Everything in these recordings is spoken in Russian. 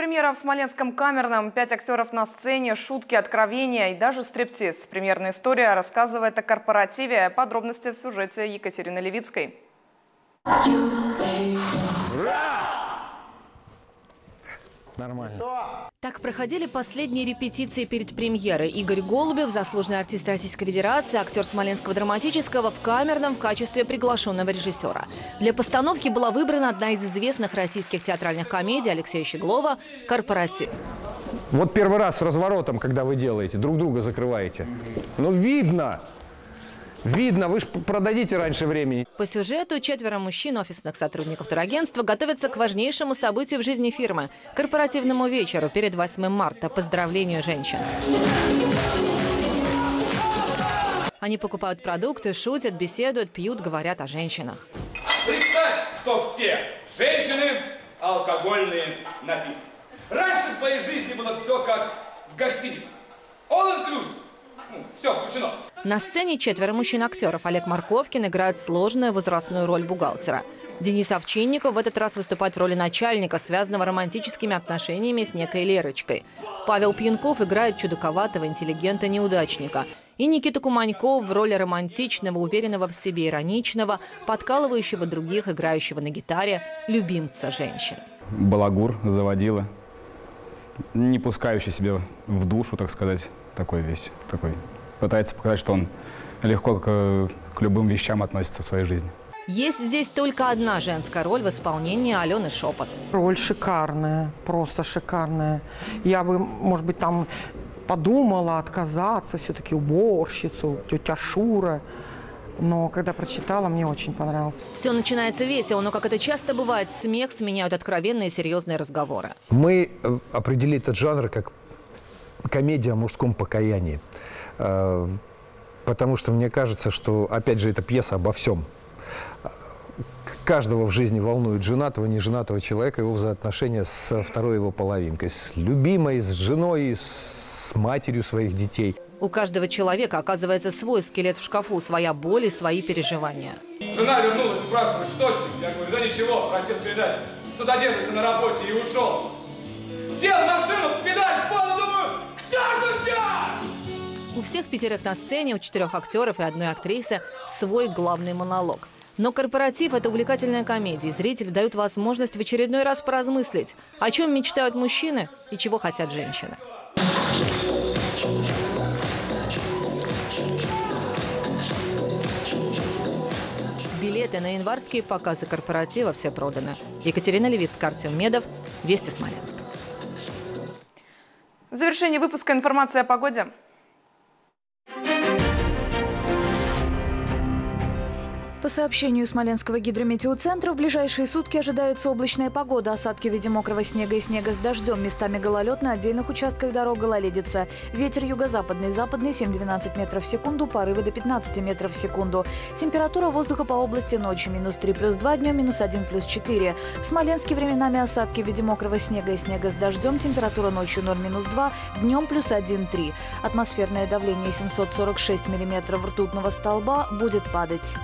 Премьера в Смоленском камерном. Пять актеров на сцене, шутки, откровения и даже стриптиз. Премьерная история рассказывает о корпоративе. Подробности в сюжете Екатерины Левицкой. Нормально. Так проходили последние репетиции перед премьерой. Игорь Голубев, заслуженный артист Российской Федерации, актер Смоленского драматического в камерном в качестве приглашенного режиссера. Для постановки была выбрана одна из известных российских театральных комедий Алексея Щеглова «Корпоратив». Вот первый раз с разворотом, когда вы делаете, друг друга закрываете. Ну, видно. Видно, вы же продадите раньше времени. По сюжету четверо мужчин, офисных сотрудников турагентства, готовятся к важнейшему событию в жизни фирмы – корпоративному вечеру перед 8 марта – поздравлению женщин. Они покупают продукты, шутят, беседуют, пьют, говорят о женщинах. Представь, что все женщины – алкогольные напитки. Раньше в твоей жизни было все как в гостинице. All inclusive. Ну, все включено. На сцене четверо мужчин-актеров. Олег Марковкин играет сложную возрастную роль бухгалтера. Денис Овчинников в этот раз выступает в роли начальника, связанного романтическими отношениями с некой Лерочкой. Павел Пьянков играет чудаковатого интеллигента-неудачника. И Никита Куманьков в роли романтичного, уверенного в себе ироничного, подкалывающего других, играющего на гитаре, любимца женщин. балагур заводила, не пускающий себе в душу, так сказать, такой весь, такой. Пытается показать, что он легко к, к любым вещам относится в своей жизни. Есть здесь только одна женская роль в исполнении Алены Шепот. Роль шикарная, просто шикарная. Я бы, может быть, там подумала отказаться, все-таки уборщицу, тетя Шура. Но когда прочитала, мне очень понравилось. Все начинается весело, но, как это часто бывает, смех сменяют откровенные серьезные разговоры. Мы э, определили этот жанр как комедия о мужском покаянии. Э, Потому что мне кажется, что, опять же, это пьеса обо всем. Каждого в жизни волнует женатого, неженатого человека, его взаимоотношения со второй его половинкой, с любимой, с женой, с матерью своих детей. У каждого человека оказывается свой скелет в шкафу, своя боль и свои переживания. Жена вернулась, спрашивает, что с ним? Я говорю, да ничего, просил передать. Держится на работе и ушел. Сел в машину, педаль У всех пятерых на сцене, у четырех актеров и одной актрисы свой главный монолог. Но «Корпоратив» – это увлекательная комедия. Зрители дают возможность в очередной раз поразмыслить, о чем мечтают мужчины и чего хотят женщины. Билеты на январские показы «Корпоратива» все проданы. Екатерина Левицкая, Артем Медов, Вести Смоленск. В завершении выпуска информация о погоде. По сообщению Смоленского гидрометеоцентра, в ближайшие сутки ожидается облачная погода. Осадки в виде мокрого снега и снега с дождем. Местами гололед на отдельных участках дорог гололедица. Ветер юго-западный, западный 7-12 метров в секунду, порывы до 15 метров в секунду. Температура воздуха по области ночью минус 3 плюс 2, днем минус 1 плюс 4. В Смоленске временами осадки в виде мокрого снега и снега с дождем. Температура ночью 0 минус 2, днем плюс 1-3. Атмосферное давление 746 миллиметров ртутного столба будет падать.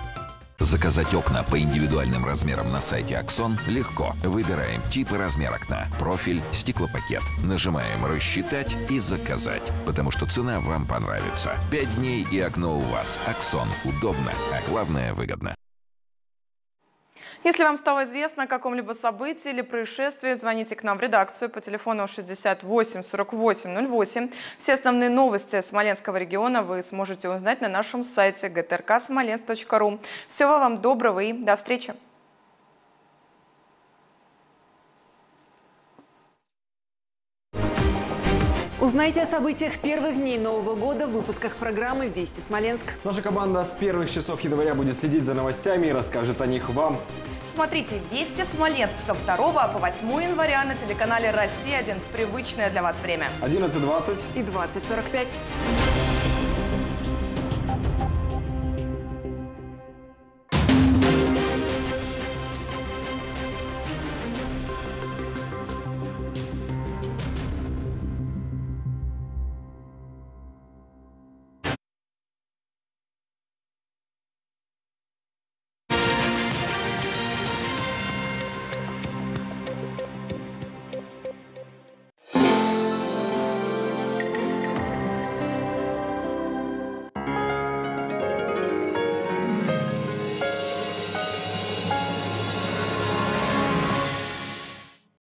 Заказать окна по индивидуальным размерам на сайте Аксон легко. Выбираем тип и размер окна, профиль, стеклопакет. Нажимаем «Рассчитать» и «Заказать», потому что цена вам понравится. Пять дней и окно у вас. Аксон. Удобно, а главное выгодно. Если вам стало известно о каком-либо событии или происшествии, звоните к нам в редакцию по телефону 68 48 08. Все основные новости Смоленского региона вы сможете узнать на нашем сайте gtrksmolensk.ru. Всего вам доброго и до встречи! Узнайте о событиях первых дней Нового года в выпусках программы «Вести Смоленск». Наша команда с первых часов января будет следить за новостями и расскажет о них вам. Смотрите «Вести Смоленск» со 2 по 8 января на телеканале «Россия-1» в привычное для вас время. 11.20 и 20.45.